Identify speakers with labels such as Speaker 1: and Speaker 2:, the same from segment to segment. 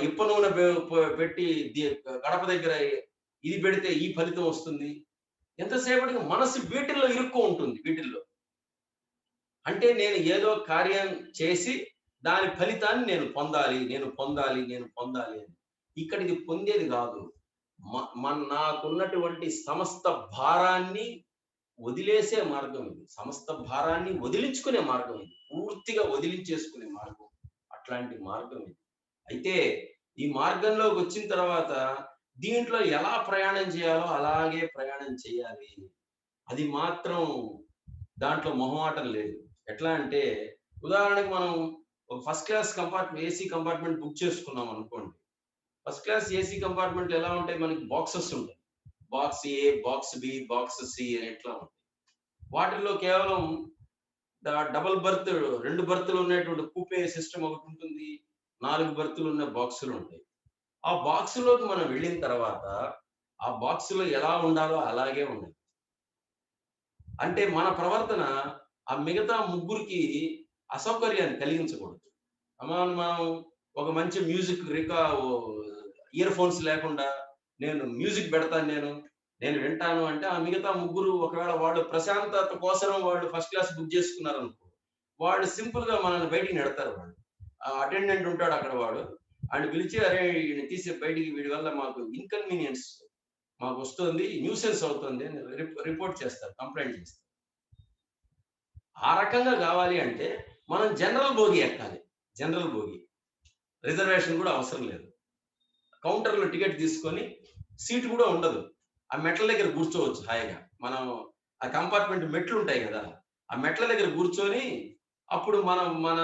Speaker 1: ఇప్ప నూనె పెట్టి గడప దగ్గర ఇది పెడితే ఈ ఫలితం వస్తుంది. ఎంతసేపటికి మనసు వీటిల్లో ఇరుక్కు ఉంటుంది వీటిల్లో. అంటే నేను ఏదో కార్యం చేసి దాని ఫలితాన్ని నేను పొందాలి నేను పొందాలి నేను పొందాలి అని. ఇక్కడ ఇది పొందేది కాదు. మ- మన నాకున్నటువంటి సమస్త భారాన్ని వదిలేసే మార్గం ఇది. సమస్త భారాన్ని వదిలించుకునే మార్గం ఇది. పూర్తిగా వదిలించేసుకునే మార్గం. అట్లాంటి మార్గం ఇది. అయితే ఈ మార్గంలోకి వచ్చిన తర్వాత దీంట్లో ఎలా ప్రయాణం చేయాలో అలాగే ప్రయాణం చేయాలి. అది మాత్రం దాంట్లో మొహమాటం లేదు. ఎట్లా అంటే ఉదాహరణకి మనం ఒక first class compartment AC compartment book చేసుకున్నాం అనుకోండి. ఫస్ట్ క్లాస్ ఏసీ కంపార్ట్మెంట్ ఎలా ఉంటాయి? మనకి బాక్సెస్ ఉంటాయి. Box A box B box C అని ఎట్లా ఉంటాయి. వాటిల్లో కేవలం డబుల్ బర్త్ రెండు బర్త్లు ఉన్నటువంటి కూపే సిస్టమ్ ఒకటి ఉంటుంది. నాలుగు బర్తులు ఉన్న బాక్సులు ఉంటాయి. ఆ బాక్సులోకి మనం వెళ్ళిన తర్వాత ఆ బాక్సులో ఎలా ఉండాలో అలాగే ఉన్నాయి అంటే మన ప్రవర్తన ఆ మిగతా ముగ్గురికి అసౌకర్యాన్ని కలిగించకూడదు. మనం ఒక మంచి మ్యూజిక్ రికా ఇయర్ ఫోన్స్ లేకుండా నేను మ్యూజిక్ పెడతాను నేను నేను వింటాను అంటే ఆ మిగతా ముగ్గురు ఒకవేళ వాళ్ళు ప్రశాంతత కోసం వాళ్ళు ఫస్ట్ క్లాస్ బుక్ చేసుకున్నారు అనుకో వాళ్ళు సింపుల్గా మనల్ని బయటికి నెడతారు వాళ్ళు. అటెండెంట్ ఉంటాడు అక్కడ వాడు. ఆయన పిలిచి అరే తీసే బయటికి వీడి వల్ల మాకు ఇన్కన్వీనియన్స్ మాకు వస్తుంది న్యూసెన్స్ అవుతుంది అని రిపోర్ట్ చేస్తారు కంప్లైంట్ చేస్తారు. ఆ రకంగా కావాలి అంటే మనం జనరల్ భోగి ఎక్కాలి. జనరల్ భోగి రిజర్వేషన్ కూడా అవసరం లేదు. కౌంటర్లో టికెట్ తీసుకొని సీట్ కూడా ఉండదు. ఆ మెట్ల దగ్గర కూర్చోవచ్చు హాయిగా. మనం ఆ కంపార్ట్మెంట్ మెట్లు ఉంటాయి కదా ఆ మెట్ల దగ్గర కూర్చొని అప్పుడు మనం మన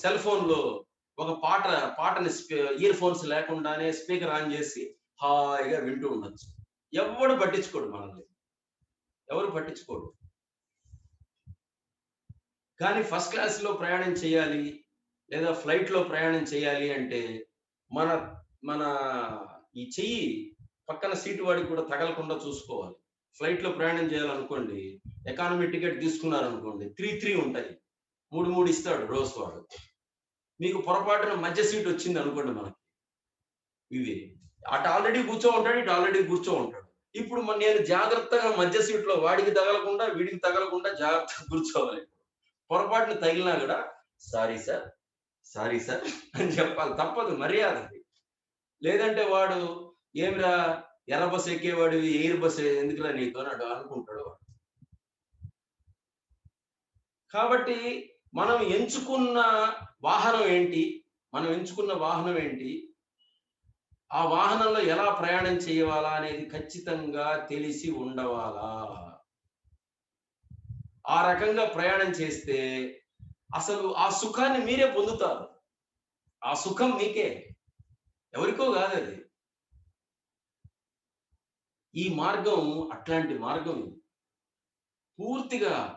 Speaker 1: సెల్ ఫోన్లో ఒక పాట పాటని ఇయర్ ఫోన్స్ లేకుండానే స్పీకర్ ఆన్ చేసి హాయిగా వింటూ ఉండొచ్చు. ఎవడు పట్టించుకోడు మనల్ని. ఎవరు పట్టించుకోడు. కానీ ఫస్ట్ క్లాస్లో ప్రయాణం చేయాలి లేదా ఫ్లైట్లో ప్రయాణం చేయాలి అంటే మన మన ఈ చెయ్యి పక్కన సీటు వాడికి కూడా తగలకుండా చూసుకోవాలి. ఫ్లైట్లో ప్రయాణం చేయాలనుకోండి ఎకానమీ టికెట్ తీసుకున్నారనుకోండి త్రీ త్రీ ఉంటాయి. మూడు మూడు ఇస్తాడు రోజ్ వాడు. మీకు పొరపాటున మధ్య సీట్ వచ్చింది అనుకోండి మనకి. ఇది. అటు ఆల్రెడీ కూర్చో ఉంటాడు ఇటు ఆల్రెడీ కూర్చో ఉంటాడు. ఇప్పుడు మన నేను జాగ్రత్తగా మధ్య సీట్లో వాడికి తగలకుండా వీడికి తగలకుండా జాగ్రత్తగా కూర్చోవాలి. పొరపాటున తగిలినా కూడా సారీ సార్ సారీ సార్ అని చెప్పాలి. తప్పదు మర్యాద లేదంటే వాడు ఏమిరా ఎర్ర బస్ ఎక్కేవాడు? ఎయిర్ బస్ ఎందుకురా నీకు అని అనుకుంటాడు వాడు. కాబట్టి మనం ఎంచుకున్న వాహనం ఏంటి? మనం ఎంచుకున్న వాహనం ఏంటి? ఆ వాహనంలో ఎలా ప్రయాణం చేయవాలా అనేది ఖచ్చితంగా తెలిసి ఉండవాలా. ఆ రకంగా ప్రయాణం చేస్తే అసలు ఆ సుఖాన్ని మీరే పొందుతారు. ఆ సుఖం మీకే. ఎవరికో కాదు అది. ఈ మార్గం అట్లాంటి మార్గం పూర్తిగా